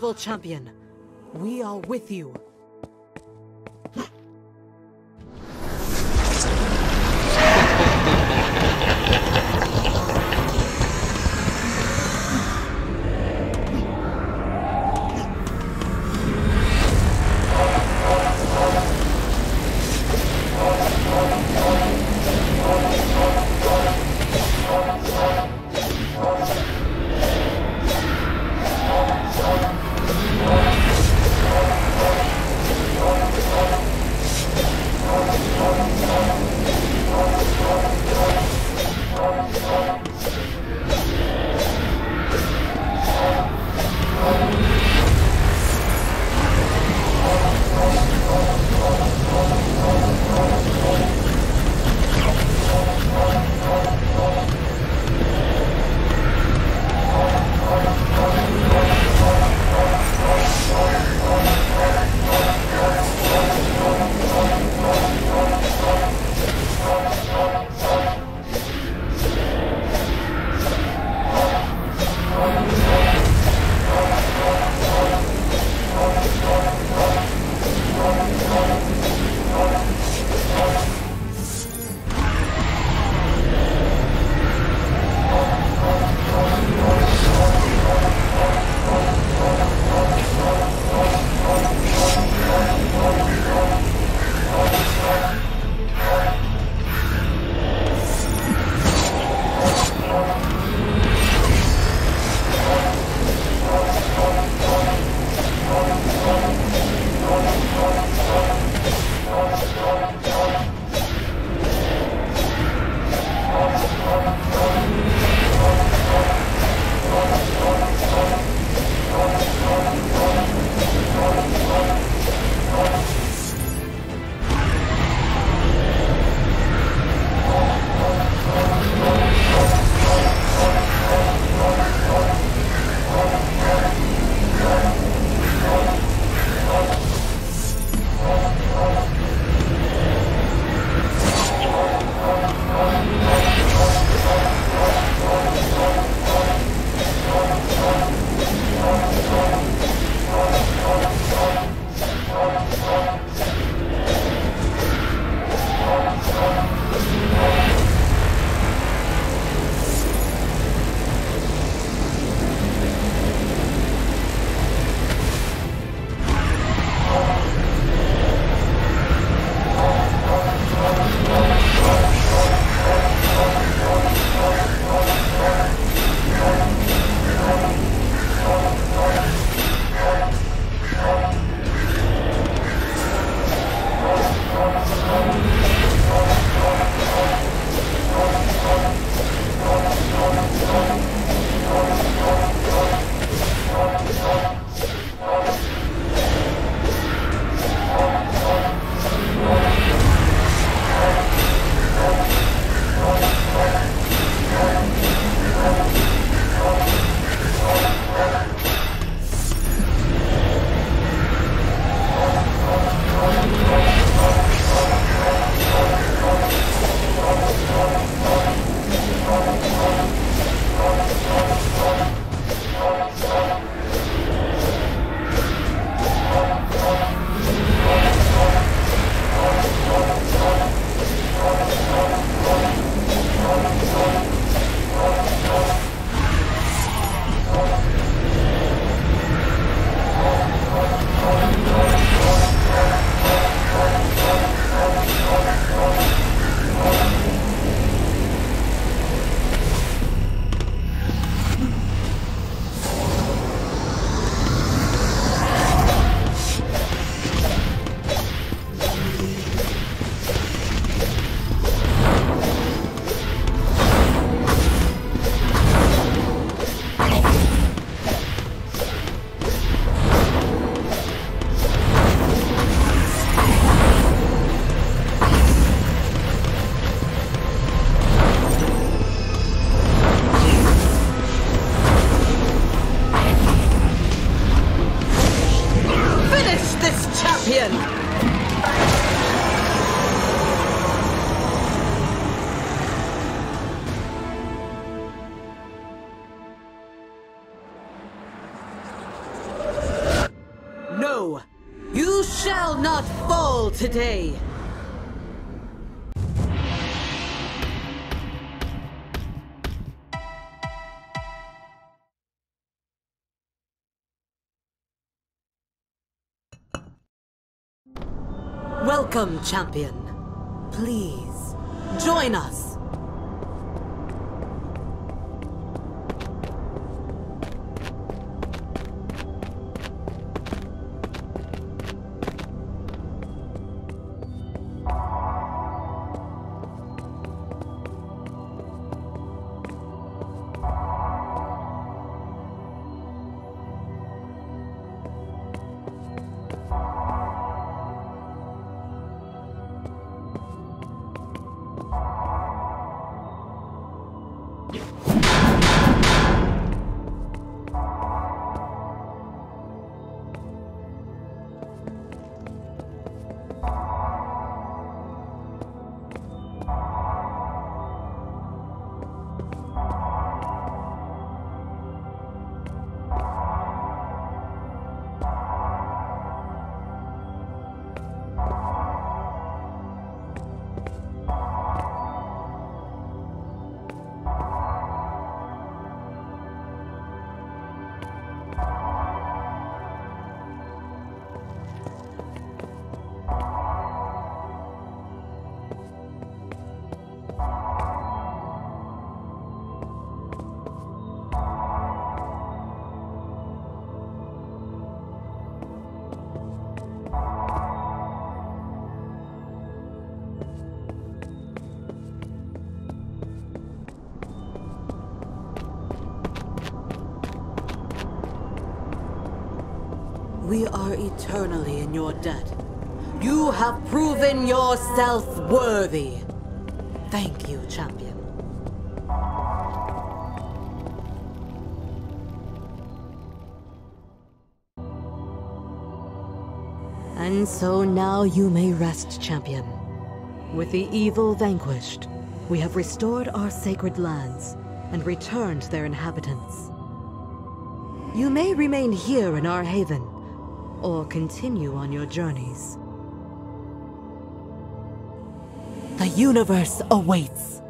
evil, champion. We are with you. Fall today! Welcome, champion. Please, join us. Bye. We are eternally in your debt. You have proven yourself worthy. Thank you, champion. And so now you may rest, champion. With the evil vanquished, we have restored our sacred lands and returned their inhabitants. You may remain here in our haven, or continue on your journeys. The universe awaits.